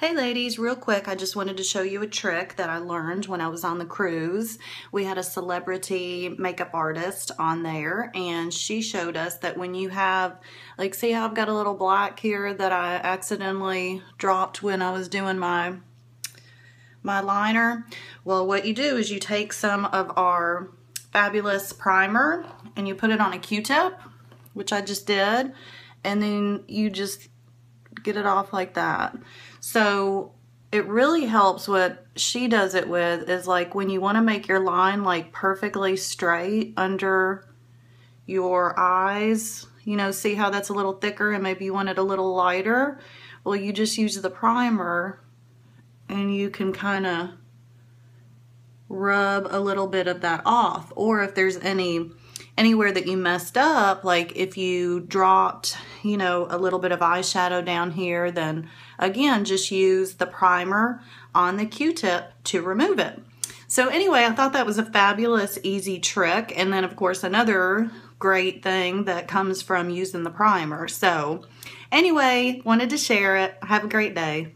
Hey ladies, real quick, I just wanted to show you a trick that I learned when I was on the cruise. We had a celebrity makeup artist on there and she showed us that when you have, like see how I've got a little black here that I accidentally dropped when I was doing my my liner? Well, what you do is you take some of our fabulous primer and you put it on a Q-tip, which I just did, and then you just get it off like that. So it really helps what she does it with is like when you want to make your line like perfectly straight under your eyes, you know, see how that's a little thicker and maybe you want it a little lighter. Well, you just use the primer and you can kind of rub a little bit of that off. Or if there's any anywhere that you messed up, like if you dropped, you know, a little bit of eyeshadow down here, then again, just use the primer on the Q-tip to remove it. So anyway, I thought that was a fabulous, easy trick. And then of course, another great thing that comes from using the primer. So anyway, wanted to share it. Have a great day.